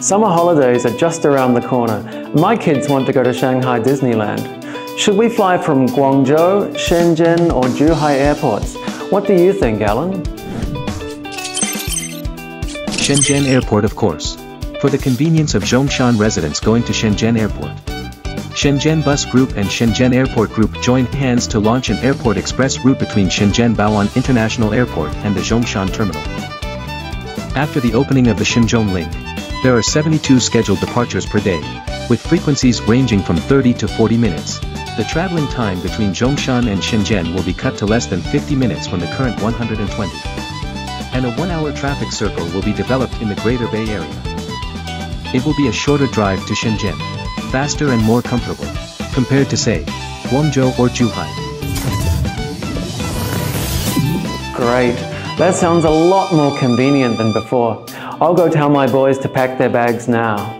Summer holidays are just around the corner. My kids want to go to Shanghai Disneyland. Should we fly from Guangzhou, Shenzhen or Zhuhai airports? What do you think, Alan? Shenzhen Airport of course. For the convenience of Zhongshan residents going to Shenzhen Airport. Shenzhen Bus Group and Shenzhen Airport Group joined hands to launch an airport express route between Shenzhen Baoan International Airport and the Zhongshan Terminal. After the opening of the Shenzhen link, there are 72 scheduled departures per day, with frequencies ranging from 30 to 40 minutes. The traveling time between Zhongshan and Shenzhen will be cut to less than 50 minutes from the current 120. And a one-hour traffic circle will be developed in the Greater Bay Area. It will be a shorter drive to Shenzhen, faster and more comfortable, compared to say, Guangzhou or Zhuhai. Great. That sounds a lot more convenient than before. I'll go tell my boys to pack their bags now.